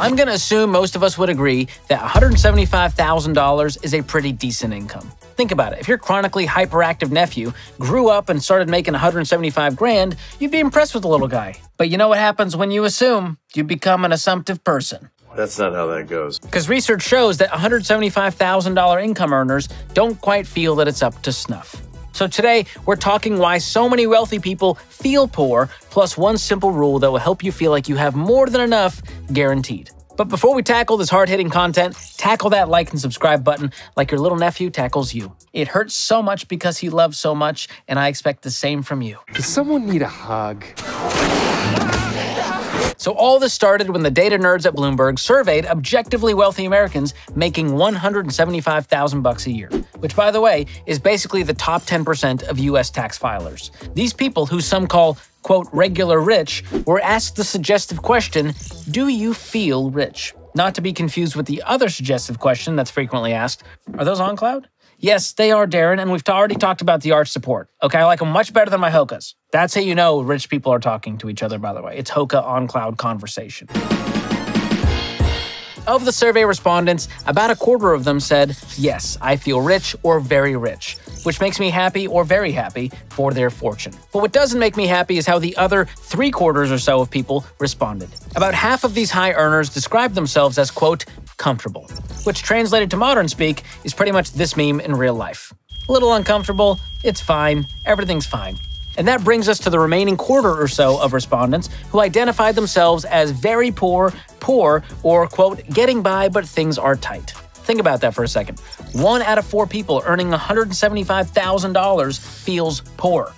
I'm going to assume most of us would agree that $175,000 is a pretty decent income. Think about it. If your chronically hyperactive nephew grew up and started making 175 grand, you'd be impressed with the little guy. But you know what happens when you assume? You become an assumptive person. That's not how that goes. Because research shows that $175,000 income earners don't quite feel that it's up to snuff. So today, we're talking why so many wealthy people feel poor, plus one simple rule that will help you feel like you have more than enough guaranteed. But before we tackle this hard hitting content, tackle that like and subscribe button like your little nephew tackles you. It hurts so much because he loves so much, and I expect the same from you. Does someone need a hug? So all this started when the data nerds at Bloomberg surveyed objectively wealthy Americans making 175,000 bucks a year, which by the way is basically the top 10% of US tax filers. These people who some call quote regular rich were asked the suggestive question, do you feel rich? Not to be confused with the other suggestive question that's frequently asked, are those on cloud? Yes, they are, Darren, and we've already talked about the arch support. Okay, I like them much better than my Hokas. That's how you know rich people are talking to each other, by the way. It's Hoka on cloud conversation. Of the survey respondents, about a quarter of them said, Yes, I feel rich or very rich, which makes me happy or very happy for their fortune. But what doesn't make me happy is how the other three quarters or so of people responded. About half of these high earners described themselves as, quote, comfortable, which translated to modern speak is pretty much this meme in real life. A little uncomfortable, it's fine, everything's fine. And that brings us to the remaining quarter or so of respondents who identified themselves as very poor, poor, or, quote, getting by, but things are tight. Think about that for a second. One out of four people earning $175,000 feels poor.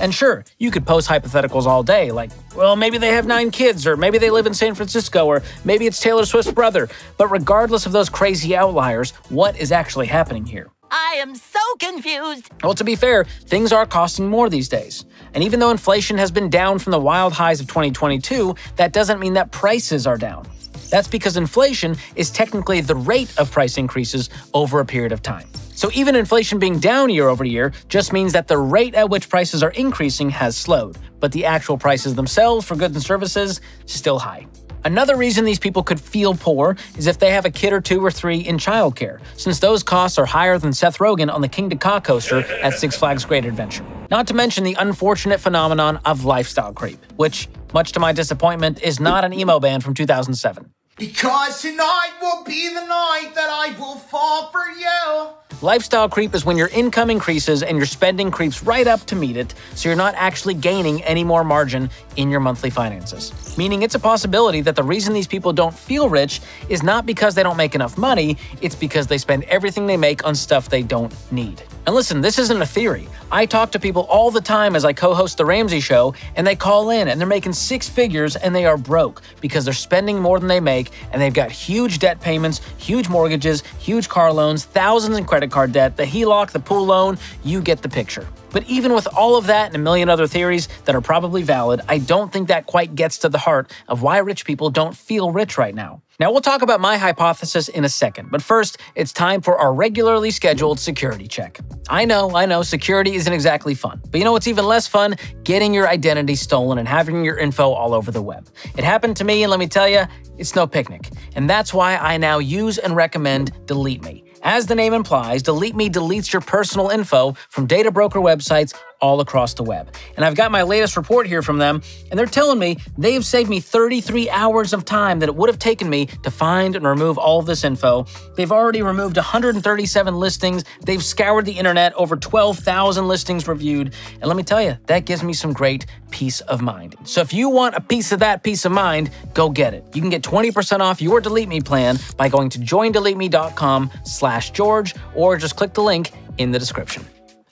And sure, you could post hypotheticals all day, like, well, maybe they have nine kids, or maybe they live in San Francisco, or maybe it's Taylor Swift's brother. But regardless of those crazy outliers, what is actually happening here? I am so confused. Well, to be fair, things are costing more these days. And even though inflation has been down from the wild highs of 2022, that doesn't mean that prices are down. That's because inflation is technically the rate of price increases over a period of time. So even inflation being down year over year just means that the rate at which prices are increasing has slowed, but the actual prices themselves for goods and services still high. Another reason these people could feel poor is if they have a kid or two or three in childcare, since those costs are higher than Seth Rogen on the Kingda Ka coaster at Six Flags Great Adventure. Not to mention the unfortunate phenomenon of lifestyle creep, which, much to my disappointment, is not an emo band from 2007. Because tonight will be the night that I will fall for you. Lifestyle creep is when your income increases and your spending creeps right up to meet it, so you're not actually gaining any more margin in your monthly finances. Meaning it's a possibility that the reason these people don't feel rich is not because they don't make enough money, it's because they spend everything they make on stuff they don't need. And listen, this isn't a theory. I talk to people all the time as I co host The Ramsey Show, and they call in and they're making six figures and they are broke because they're spending more than they make and they've got huge debt payments, huge mortgages, huge car loans, thousands in credit card debt, the HELOC, the pool loan. You get the picture. But even with all of that and a million other theories that are probably valid, I don't think that quite gets to the heart of why rich people don't feel rich right now. Now, we'll talk about my hypothesis in a second, but first, it's time for our regularly scheduled security check. I know, I know, security isn't exactly fun, but you know what's even less fun? Getting your identity stolen and having your info all over the web. It happened to me, and let me tell you, it's no picnic. And that's why I now use and recommend DeleteMe. As the name implies, DeleteMe deletes your personal info from data broker websites all across the web. And I've got my latest report here from them, and they're telling me they've saved me 33 hours of time that it would have taken me to find and remove all of this info. They've already removed 137 listings. They've scoured the internet, over 12,000 listings reviewed. And let me tell you, that gives me some great peace of mind. So if you want a piece of that peace of mind, go get it. You can get 20% off your DeleteMe plan by going to joindeleteme.com slash George or just click the link in the description.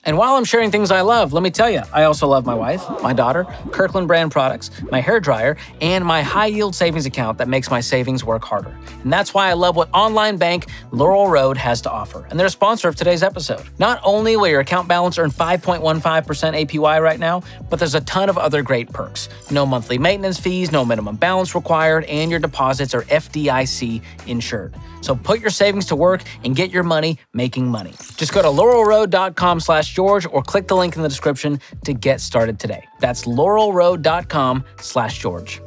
And while I'm sharing things I love, let me tell you, I also love my wife, my daughter, Kirkland brand products, my hair dryer, and my high yield savings account that makes my savings work harder. And that's why I love what online bank Laurel Road has to offer. And they're a sponsor of today's episode. Not only will your account balance earn 5.15% APY right now, but there's a ton of other great perks. No monthly maintenance fees, no minimum balance required, and your deposits are FDIC insured. So put your savings to work and get your money making money. Just go to laurelroad.com slash George or click the link in the description to get started today. That's laurelroad.com slash George.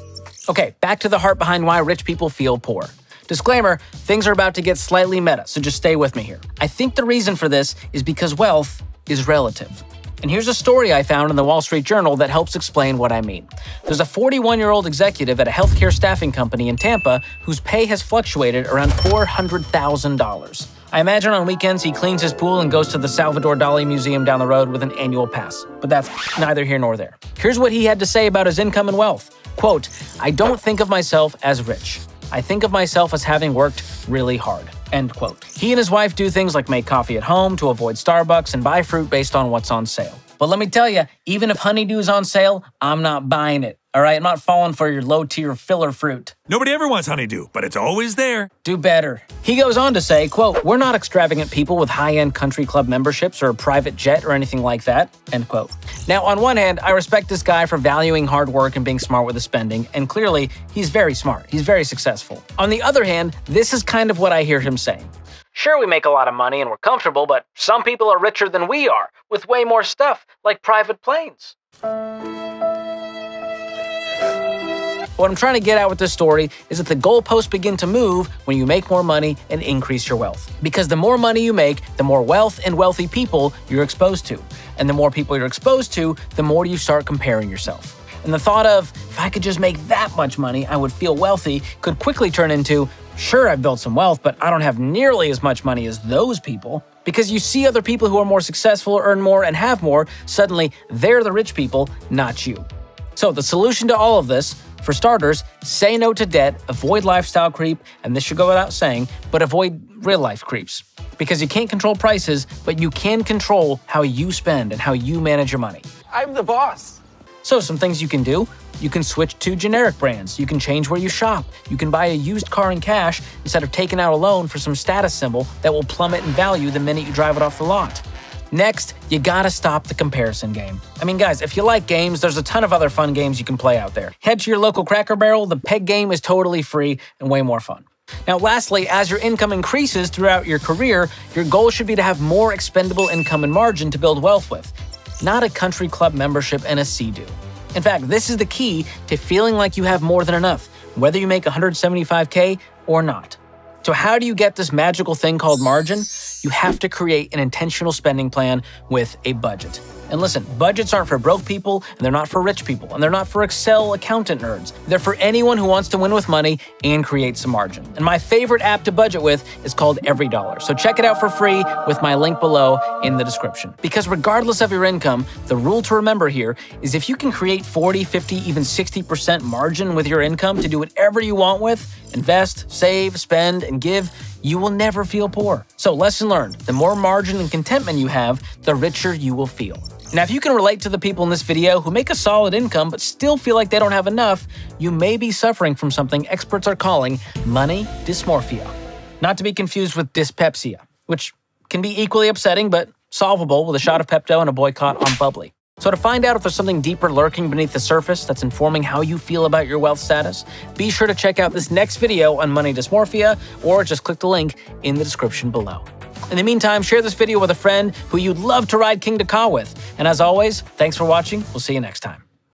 Okay, back to the heart behind why rich people feel poor. Disclaimer things are about to get slightly meta, so just stay with me here. I think the reason for this is because wealth is relative. And here's a story I found in the Wall Street Journal that helps explain what I mean. There's a 41 year old executive at a healthcare staffing company in Tampa whose pay has fluctuated around $400,000. I imagine on weekends he cleans his pool and goes to the Salvador Dali Museum down the road with an annual pass. But that's neither here nor there. Here's what he had to say about his income and wealth. Quote, I don't think of myself as rich. I think of myself as having worked really hard. End quote. He and his wife do things like make coffee at home to avoid Starbucks and buy fruit based on what's on sale. But let me tell you, even if honeydew is on sale, I'm not buying it. All right, I'm not falling for your low tier filler fruit. Nobody ever wants honeydew, but it's always there. Do better. He goes on to say, quote, We're not extravagant people with high-end country club memberships or a private jet or anything like that, end quote. Now, on one hand, I respect this guy for valuing hard work and being smart with his spending, and clearly, he's very smart. He's very successful. On the other hand, this is kind of what I hear him saying. Sure, we make a lot of money and we're comfortable, but some people are richer than we are, with way more stuff, like private planes. What I'm trying to get at with this story is that the goalposts begin to move when you make more money and increase your wealth. Because the more money you make, the more wealth and wealthy people you're exposed to. And the more people you're exposed to, the more you start comparing yourself. And the thought of, if I could just make that much money, I would feel wealthy, could quickly turn into, sure, I've built some wealth, but I don't have nearly as much money as those people. Because you see other people who are more successful, earn more, and have more, suddenly they're the rich people, not you. So, the solution to all of this for starters, say no to debt, avoid lifestyle creep, and this should go without saying, but avoid real life creeps. Because you can't control prices, but you can control how you spend and how you manage your money. I'm the boss. So, some things you can do you can switch to generic brands, you can change where you shop, you can buy a used car in cash instead of taking out a loan for some status symbol that will plummet in value the minute you drive it off the lot. Next, you gotta stop the comparison game. I mean, guys, if you like games, there's a ton of other fun games you can play out there. Head to your local Cracker Barrel, the peg game is totally free and way more fun. Now, lastly, as your income increases throughout your career, your goal should be to have more expendable income and margin to build wealth with, not a country club membership and a Sea-Doo. In fact, this is the key to feeling like you have more than enough, whether you make 175K or not. So, how do you get this magical thing called margin? You have to create an intentional spending plan with a budget. And listen, budgets aren't for broke people, and they're not for rich people, and they're not for Excel accountant nerds. They're for anyone who wants to win with money and create some margin. And my favorite app to budget with is called EveryDollar. So check it out for free with my link below in the description. Because regardless of your income, the rule to remember here is if you can create 40, 50, even 60% margin with your income to do whatever you want with, invest, save, spend, and give, you will never feel poor. So, lesson learned the more margin and contentment you have, the richer you will feel. Now, if you can relate to the people in this video who make a solid income but still feel like they don't have enough, you may be suffering from something experts are calling money dysmorphia. Not to be confused with dyspepsia, which can be equally upsetting but solvable with a shot of Pepto and a boycott on bubbly. So, to find out if there's something deeper lurking beneath the surface that's informing how you feel about your wealth status, be sure to check out this next video on money dysmorphia or just click the link in the description below. In the meantime, share this video with a friend who you'd love to ride Kingda with. And as always, thanks for watching. We'll see you next time.